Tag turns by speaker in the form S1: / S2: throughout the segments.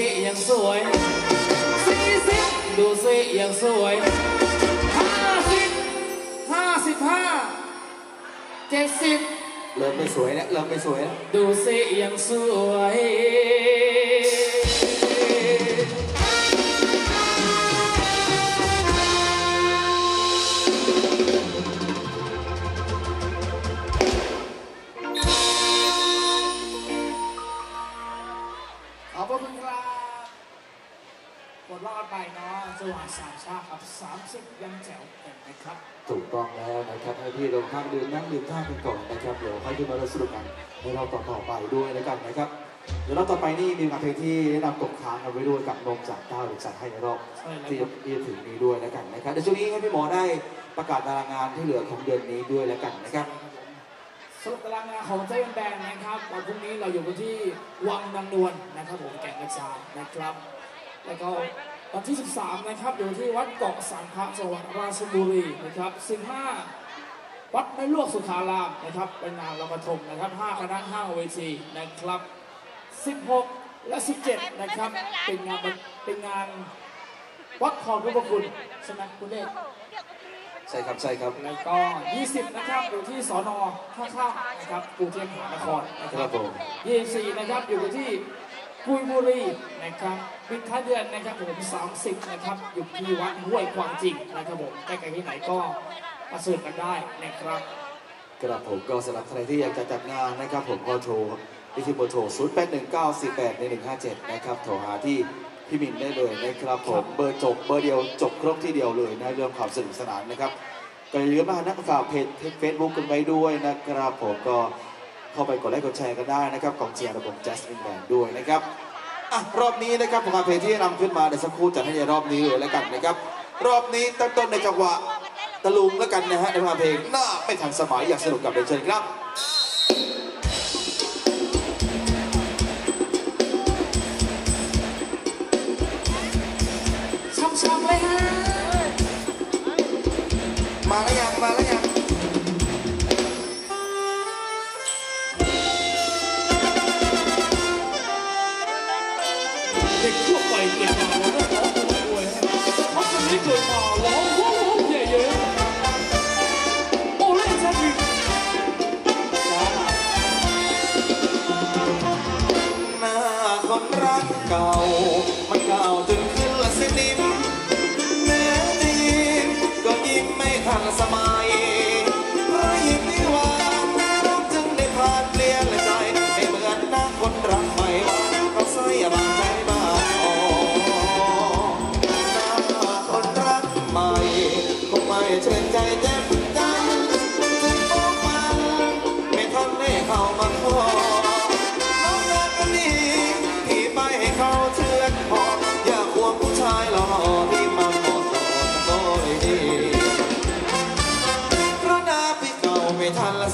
S1: สิยังสวยสี่สิบดูสิยังสวยห้าสิบ
S2: ห้าสิบ
S3: ห้าเจ็ดสิบเริ่ม
S2: ไม่สวยแล้วเริ่มไม่สวยแล้ว
S3: ดูสิยังสวย รอดไปเนาะจังหวัดสามชาติครับ30ยังแจ๋วเต็มนะครับ
S2: ถูกต้องแล้วนะครับให้พี่ลงพักดื่มนั่งดื่มท่ากันก่อนนะครับเดี๋ยวค่อยขึ้นมาเริ่มสนุกกันในเราต่อๆไปด้วยแล้วกันนะครับเดี๋ยวเราต่อไปนี่มีงานเพลงที่แนะนำตกค้างเอาไว้ด้วยกับนมจากเต้าหรือจัดให้ในรอบ
S3: ใช่แล้ว
S2: ที่ที่จะถึงนี้ด้วยแล้วกันนะครับเดี๋ยวช่วงนี้ให้พี่หมอได้ประกาศตารางงานที่เหลือของเดือนนี้ด้วยแล้วกันนะครับ
S3: สสรุปตารางงานของเจ๊แบนนะครับวันพรุ่งนี้เราอยู่กันที่วังนางนวลนะครับผมแก่งกระจานนะครับ แล้วก็ วันที่ 13 นะครับอยู่ที่วัดเกาะสามพระจังหวัดราชบุรีนะครับ15 วัดไม่ลวกสุขารามนะครับเป็นงานลอยกระทงนะครับ5คณะ5เวทีนะครับ 16 และ 17 นะครับ เป็นงานเป็นงานวัดทองพระคุณใช่ไหมคุณเดช
S4: ใช่ครับใช่ครับ
S3: แล้วก็ 20 นะครับอยู่ที่สอนอท่าข้ามนะครับกรุงเทพมหานครนะค
S4: ค
S3: รั
S4: รั
S3: บบ
S4: ผม
S3: 24 นะครับอยู่ที่ กุยบุรีนะครับปิดท้ายเดือนนะครับผม30นะครับอยู่ที่วัดห้วยควางจริงนะครับผมใกล้ๆที่ไหนก็มาซื้อกันได้นะครับ
S4: กระผมก็สำหรับใครที่อยากจะจัดงานนะครับ ผมก็โทรไปที่เบอร์โทร0 8 1 9 4 8 1 1 5 7 นะครับโทรหาที่พี่มินได้เลยนะครับผ
S3: ครั
S4: ม
S3: บ
S4: เบอร์จบเบอร์เดียวจบครบที่เดียวเลยนะเรื่องความสนุกสนานนะครับก็อย่าลืมมานักฝากเพจเฟซบุ๊กกันไว้ด้วยนะครับผมก็ เข้าไปกดไลค์กดแชร์กันได้นะครับของเจียร์ระบบ Jasmine Band ด้วยนะครับอะรอบนี้นะครับผมเอาเพลงที่นำขึ้นมาเดี๋ยวสักครู่จัดให้ในรอบนี้เลยแล้วกันนะครับ รอบนี้ตั้งต้นในจังหวะตะลุงแล้วกันนะฮะในเพลงหน้าไม่ทันสมัยอยากสนุกกับเดนเชิญ
S3: ครั
S1: บ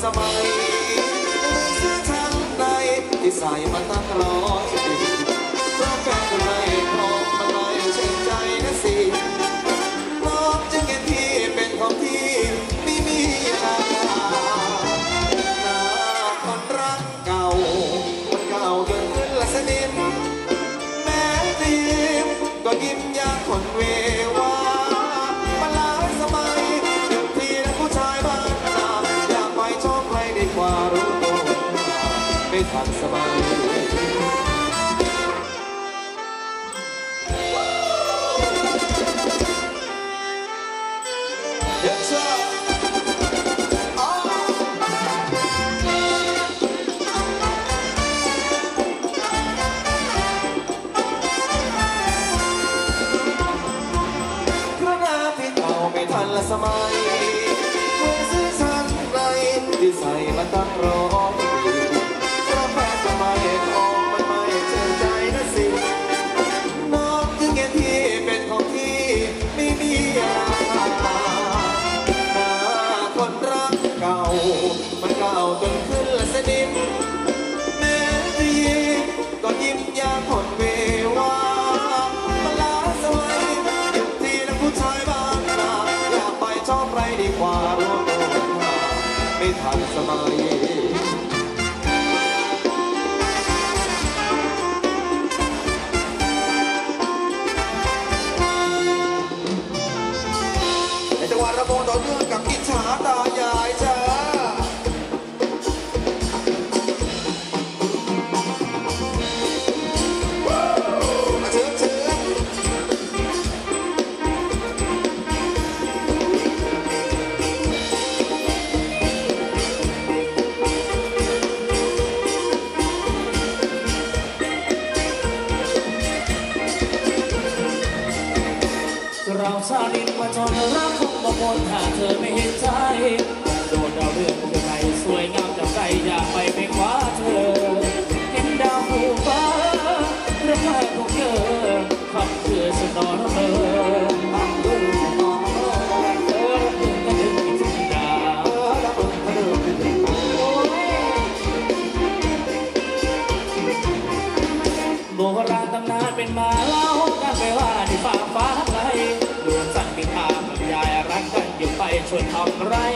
S1: สมัยเสื้อชั้นในที่ใส่มาต ไม่ทัน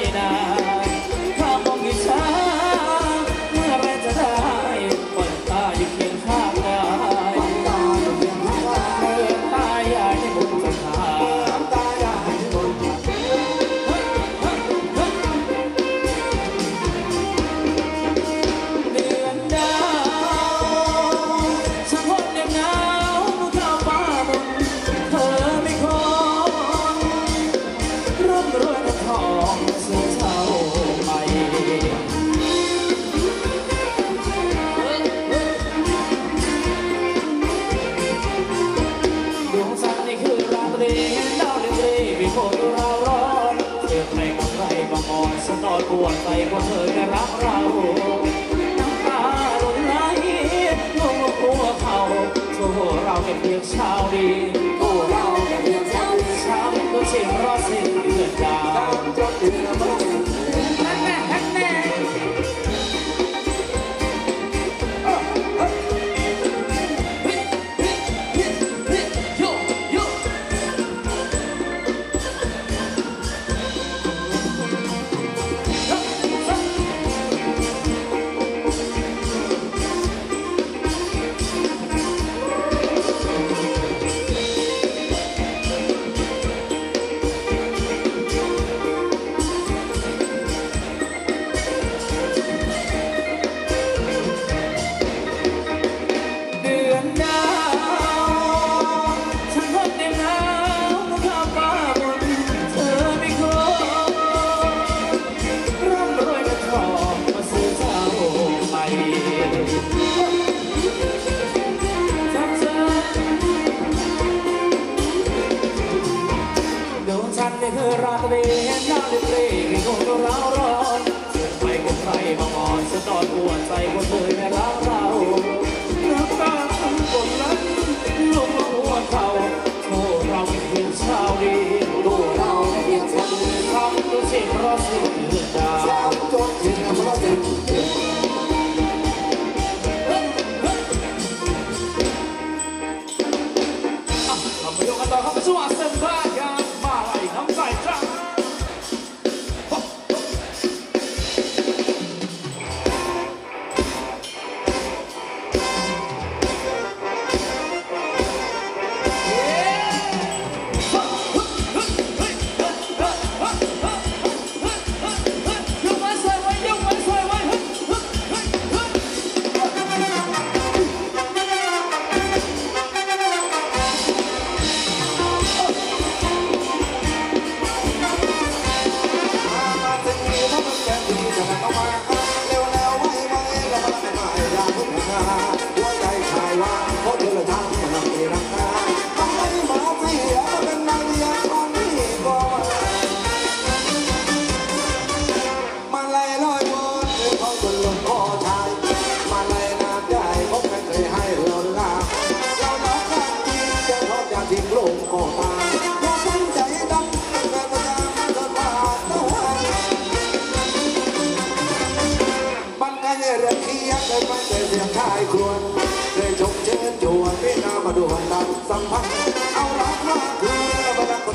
S1: Florida.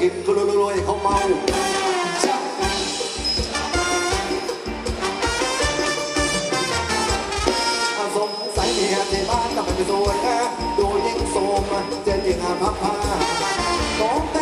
S1: กินก็ร
S5: ว
S1: ยๆ
S3: เขาเมาสงสัยเมียที่บ้านต้องไม่สวยนะดูยิ่งโสมเจนยิ่งอาภัพพาน้อง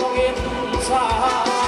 S3: มาเห็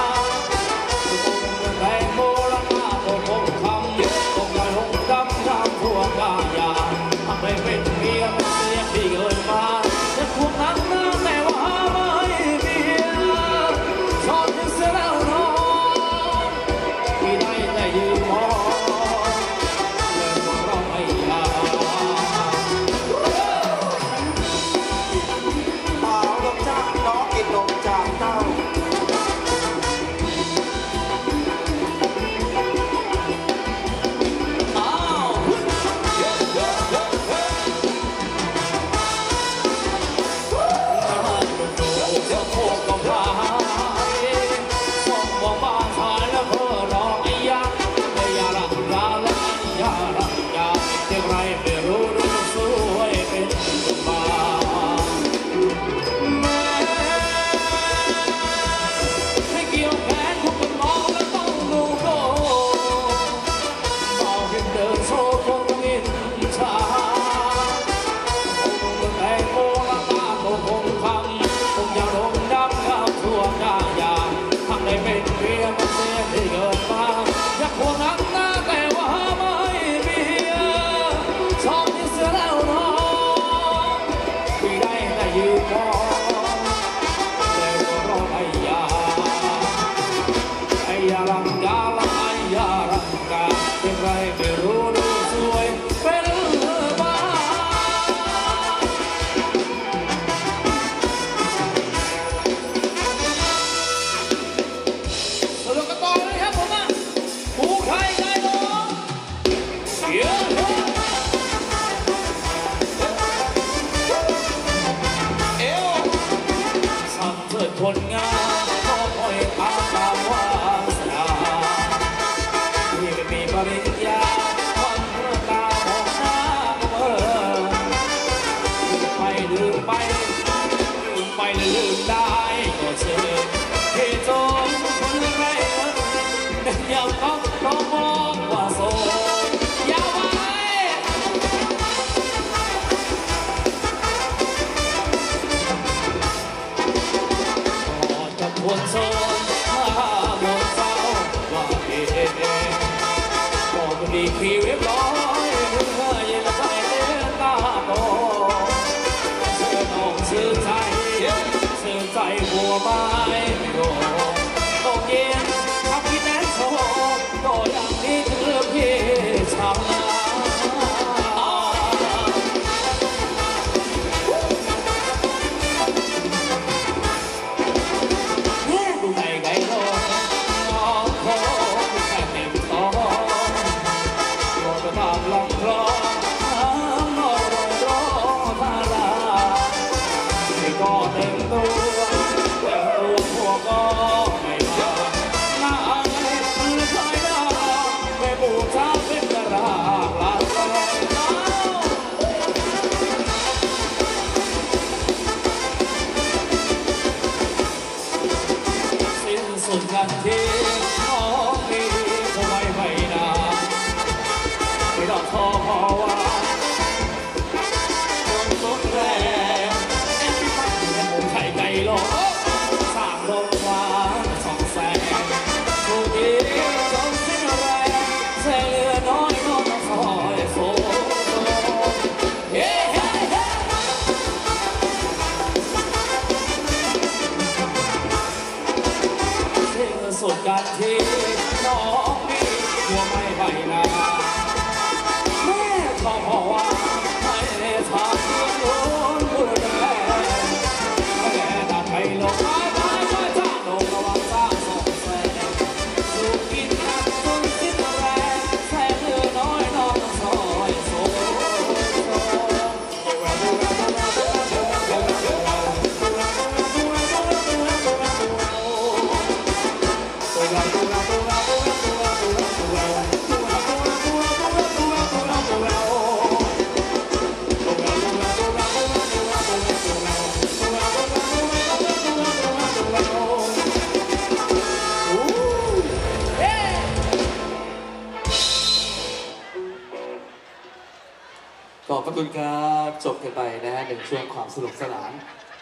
S2: ขอบพระคุณครับจบกันไปนะฮะหนึ่งช่วงความสนุกสนาน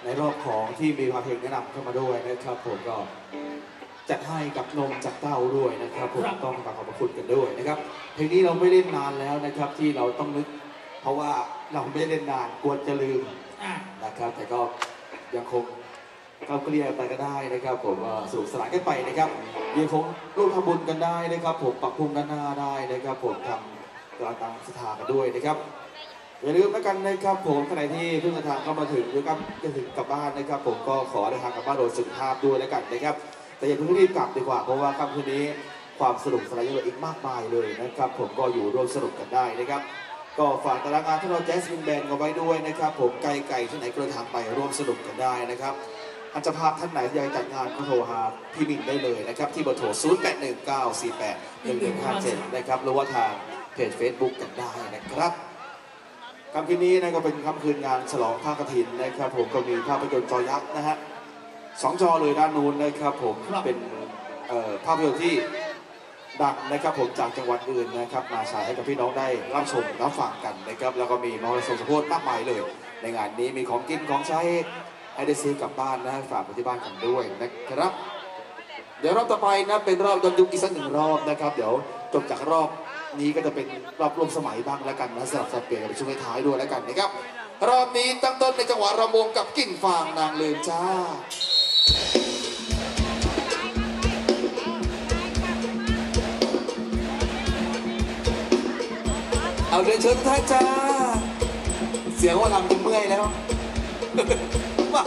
S2: ในรอบของที่มีความเพลงแนะนำเข้ามาด้วยนะครับผมก็จัดให้กับนมจากเต้าด้วยนะครับผม
S3: ครับ
S2: ต้องขอบพระคุณกันด้วยนะครับเพลงนี้เราไม่เล่นนานแล้วนะครับที่เราต้องนึก เพราะว่าเราไม่ได้เล่นนานกลัวจะลืม
S3: อะ
S2: นะครับ แต่ก็ยังคงก็เกลียไปก็ได้นะครับ ผมก็สนุกสนานกันไปนะครับยังคงร่วมทำบุญกันได้นะครับ ผมปรับปรุงด้านหน้าได้นะครับ ผมทำกระตังสถากันด้วยนะครับ อย่าลืมแล้วกันนะครับผมใครที่เพิ่งเดินทางเข้ามาถึงหรือก็จะถึงกลับบ้านนะครับ ผมก็ขอเดินทางกลับบ้านโดยสุขภาพด้วยแล้วกันนะครับ แต่อย่าเพิ่งรีบกลับดีกว่าเพราะว่าค่ำคืนนี้ความสนุกสนานยังเหลืออีกมากมายเลยนะครับ ผมก็อยู่ร่วมสนุกกันได้นะครับ ก็ฝากตารางงานที่เราแจ๊สมินแบนกันไว้ด้วยนะครับ ผมไกลไก่ที่ไหนก็เดินทางไปร่วมสนุกกันได้นะครับอันจะภาพท่านไหนที่อยากจัดงานก็โทรหาพี่มินได้เลยนะครับ ที่เบอร์โทร 0 8 1 9 4 8 1 1 5 7 นะครับหรือว่าทางเพจ Facebook กันได้นะครับ ค่ำคืนนี้นะก็เป็นค่ำคืนงานฉลองผ้ากฐินนะครับผมก็มีภาพยนตร์จอยักษ์นะฮะสองจอเลยด้านนู้นนะครับผม
S3: ครับ
S2: เป็นเอ่อภาพยนตร์ที่ดังนะครับผมจากจังหวัดอื่นนะครับมาฉายให้กับพี่น้องได้รับชมรับฟังกันนะครับแล้วก็มีมอเตอร์ไซค์สมโพธิมากมายเลย ในงานนี้มีของกินของใช้ให้ได้ซื้อกลับบ้านนะฝากไปที่บ้านกันด้วยนะครับ เดี๋ยวรอบต่อไปนะเป็นรอบย้อนยุคอีกสักหนึ่งรอบนะครับ เดี๋ยวจบจากรอบ นี้ก็จะเป็นรอบรวมสมัยบ้างแล้วกันนะสลับสับเปลี่ยนกันเป็นช่วงท้ายด้วยแล้วกันนะครับ รอบนี้ตั้งต้นในจังหวะระมงกับกิ่งฟางนางลืมจ้าเอาเดินเชิญท่านจ้า เสียงว่าลำจนเมื่อยแล้วว่า